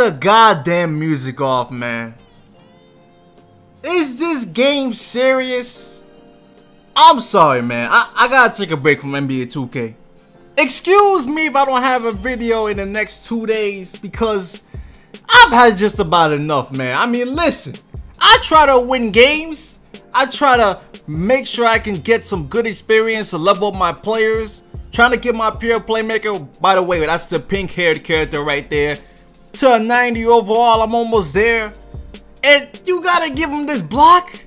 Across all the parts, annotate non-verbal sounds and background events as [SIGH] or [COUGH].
The goddamn music off, man. Is this game serious? I'm sorry, man. I, I gotta take a break from NBA 2K. Excuse me if I don't have a video in the next two days because I've had just about enough, man. I mean, listen. I try to win games. I try to make sure I can get some good experience to level up my players. Trying to get my pure playmaker. By the way, that's the pink haired character right there. To a 90 overall. I'm almost there. And you gotta give him this block?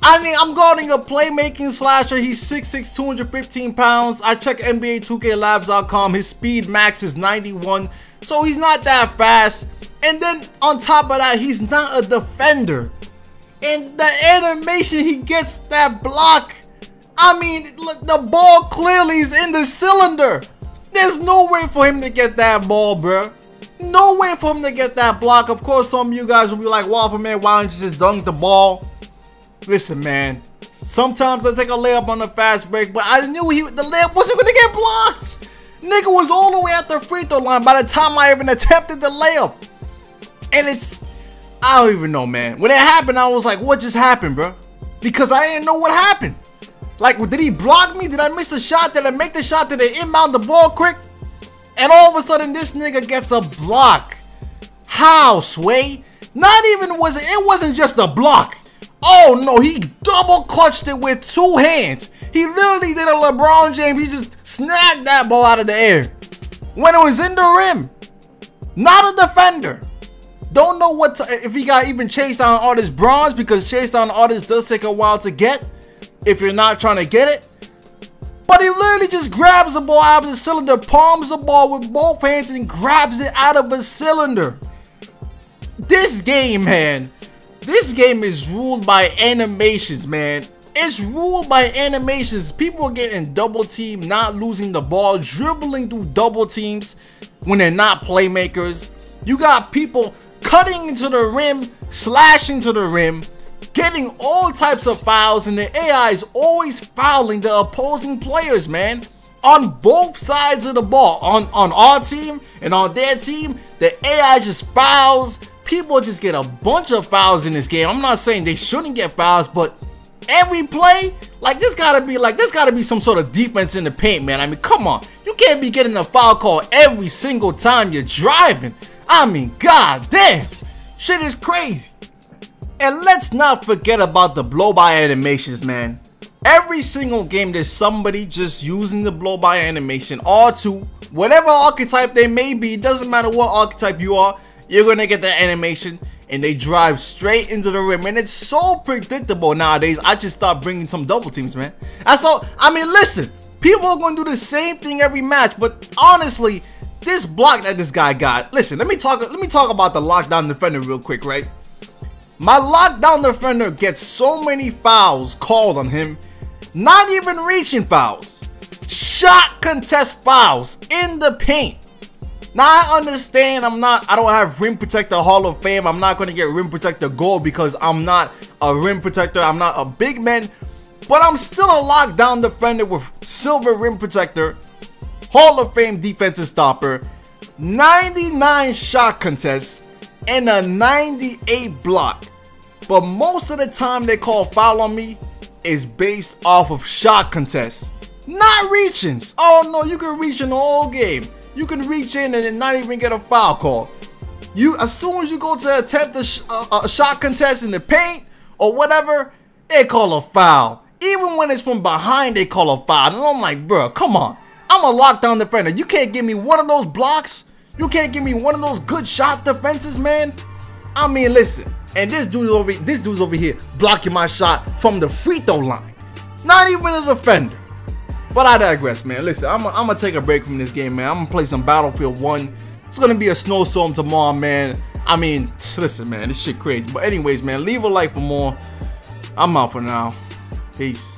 I mean, I'm guarding a playmaking slasher. He's 6'6", 215 pounds. I check NBA 2KLabs.com. His speed max is 91. So he's not that fast. And then on top of that, he's not a defender. And the animation he gets that block. I mean, look, the ball clearly is in the cylinder. There's no way for him to get that ball, bro. No way for him to get that block. Of course, some of you guys will be like, Waffle Man, why don't you just dunk the ball? Listen, man. Sometimes I take a layup on the fast break, but I knew he the layup wasn't gonna get blocked. Nigga was all the way at the free throw line by the time I even attempted the layup. And it's I don't even know, man. When it happened, I was like, what just happened, bro? Because I didn't know what happened. Like, did he block me? Did I miss a shot? Did I make the shot? Did I inbound the ball quick? And all of a sudden, this nigga gets a block. How, Sway? Not even was it, it wasn't just a block. Oh no, he double clutched it with two hands. He literally did a LeBron James. He just snagged that ball out of the air. When it was in the rim. Not a defender. Don't know what to, if he got even chased down all this bronze because chase down artists does take a while to get if you're not trying to get it. But he literally just grabs the ball out of the cylinder, palms the ball with both hands and grabs it out of a cylinder. This game, man, this game is ruled by animations, man. It's ruled by animations. People are getting double teamed, not losing the ball, dribbling through double teams when they're not playmakers. You got people cutting into the rim, slashing to the rim, getting all types of fouls, and the AI is always fouling the opposing players, man. On both sides of the ball, on, on our team and on their team, the AI just fouls. People just get a bunch of fouls in this game. I'm not saying they shouldn't get fouls, but every play, like this gotta be like this gotta be some sort of defense in the paint, man. I mean, come on. You can't be getting a foul call every single time you're driving. I mean, god damn. Shit is crazy. And let's not forget about the blow-by animations, man. Every single game, there's somebody just using the blow-by animation, R2, whatever archetype they may be, doesn't matter what archetype you are, you're gonna get that animation, and they drive straight into the rim, and it's so predictable nowadays, I just start bringing some double teams, man. That's all, I mean, listen, people are gonna do the same thing every match, but honestly, this block that this guy got, listen, let me talk, let me talk about the lockdown defender real quick, right? My lockdown defender gets so many fouls called on him, not even reaching fouls. Shot contest fouls in the paint. Now I understand I'm not, I don't have rim protector hall of fame. I'm not going to get rim protector gold because I'm not a rim protector. I'm not a big man, but I'm still a lockdown defender with silver rim protector, hall of fame defensive stopper, 99 shot contests, and a 98 block. But most of the time they call foul on me is based off of shot contests. Not reachings. Oh no, you can reach in the whole game. You can reach in and not even get a foul call. You as soon as you go to attempt a, sh a, a shot contest in the paint or whatever, they call a foul. Even when it's from behind, they call a foul. And I'm like, bro, come on. I'm a lockdown defender. You can't give me one of those blocks. You can't give me one of those good shot defenses, man. I mean, listen. And this dude over this dude's over here blocking my shot from the free throw line. Not even a defender. But I digress, man. Listen, I'm, gonna take a break from this game, man. I'm gonna play some Battlefield 1. It's gonna be a snowstorm tomorrow, man. I mean, [SNIFFS] listen, man, this shit crazy. But anyways, man, leave a like for more. I'm out for now. Peace.